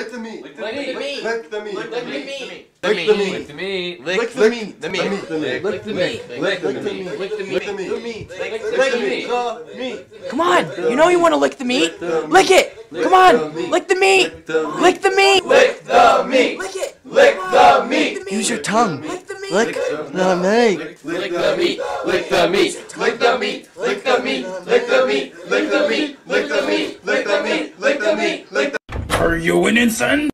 Lick the meat. Lick the meat. Lick the meat. Lick the meat. Lick the meat. Lick the meat. Lick the meat. The meat. The meat. Lick the meat. Lick the meat. Lick the Lick the meat. meat. Lick the meat. The meat. Come on, you know you want to lick the meat. Lick it. Come on, lick the meat. Lick the meat. Lick the meat. Lick it. Lick the meat. Use your tongue. Lick the meat. Lick the meat. Lick the meat. Lick the meat. Lick the meat. Lick the meat. Lick the meat. Lick the meat. Lick the meat. You winning, son?